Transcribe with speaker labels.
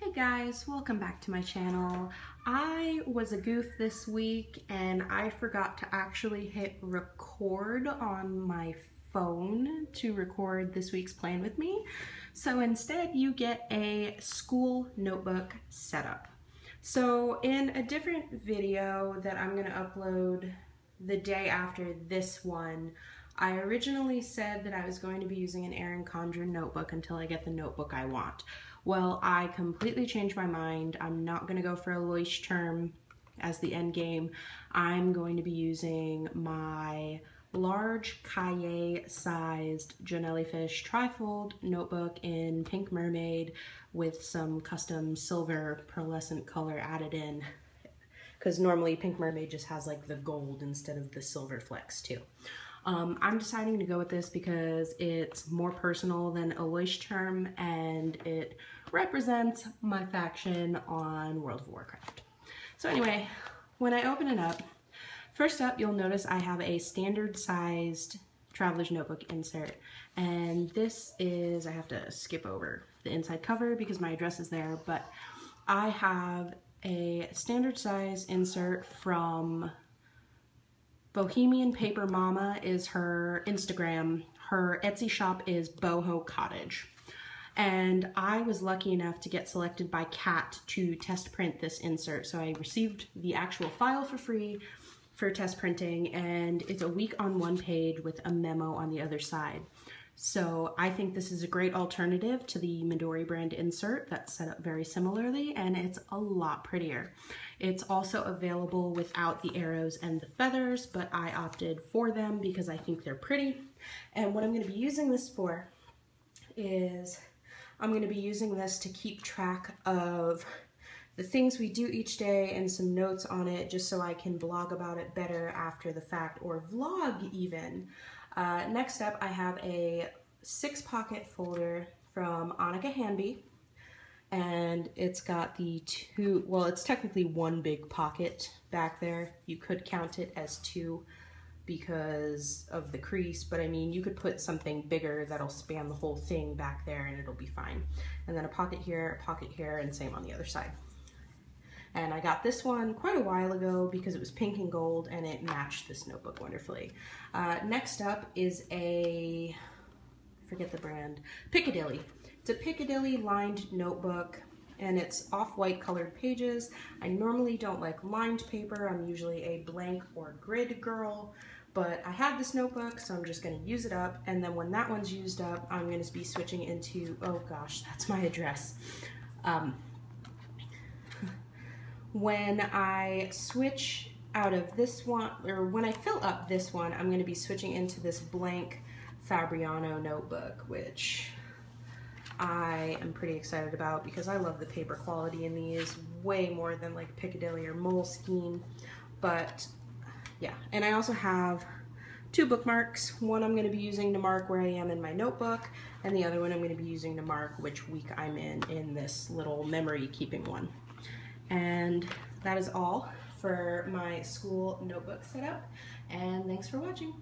Speaker 1: Hey guys, welcome back to my channel. I was a goof this week and I forgot to actually hit record on my phone to record this week's plan with me. So instead you get a school notebook setup. So in a different video that I'm gonna upload the day after this one, I originally said that I was going to be using an Erin Condren notebook until I get the notebook I want. Well, I completely changed my mind. I'm not going to go for a Leuchtturm as the end game. I'm going to be using my large Cahiers sized Jonelifish trifold notebook in Pink Mermaid with some custom silver pearlescent color added in because normally Pink Mermaid just has like the gold instead of the silver flecks too. Um, I'm deciding to go with this because it's more personal than a Leuchtturm and it represents my faction on World of Warcraft. So anyway, when I open it up, first up you'll notice I have a standard sized traveler's notebook insert and this is, I have to skip over the inside cover because my address is there, but I have a standard size insert from Bohemian Paper Mama is her Instagram. Her Etsy shop is Boho Cottage. And I was lucky enough to get selected by Cat to test print this insert. So I received the actual file for free for test printing and it's a week on one page with a memo on the other side. So I think this is a great alternative to the Midori brand insert that's set up very similarly and it's a lot prettier. It's also available without the arrows and the feathers, but I opted for them because I think they're pretty. And what I'm gonna be using this for is I'm gonna be using this to keep track of the things we do each day and some notes on it just so I can blog about it better after the fact or vlog even. Uh, next up, I have a six pocket folder from Annika Hanby. And it's got the two, well, it's technically one big pocket back there. You could count it as two because of the crease, but I mean, you could put something bigger that'll span the whole thing back there and it'll be fine. And then a pocket here, a pocket here, and same on the other side. And I got this one quite a while ago because it was pink and gold and it matched this notebook wonderfully. Uh, next up is a, forget the brand, Piccadilly. It's a Piccadilly lined notebook and it's off-white colored pages. I normally don't like lined paper. I'm usually a blank or grid girl, but I have this notebook, so I'm just gonna use it up. And then when that one's used up, I'm gonna be switching into, oh gosh, that's my address. Um, when I switch out of this one, or when I fill up this one, I'm going to be switching into this blank Fabriano notebook, which I am pretty excited about because I love the paper quality in these way more than like Piccadilly or Moleskine. But yeah, and I also have two bookmarks. One I'm going to be using to mark where I am in my notebook, and the other one I'm going to be using to mark which week I'm in in this little memory keeping one. And that is all for my school notebook setup. And thanks for watching.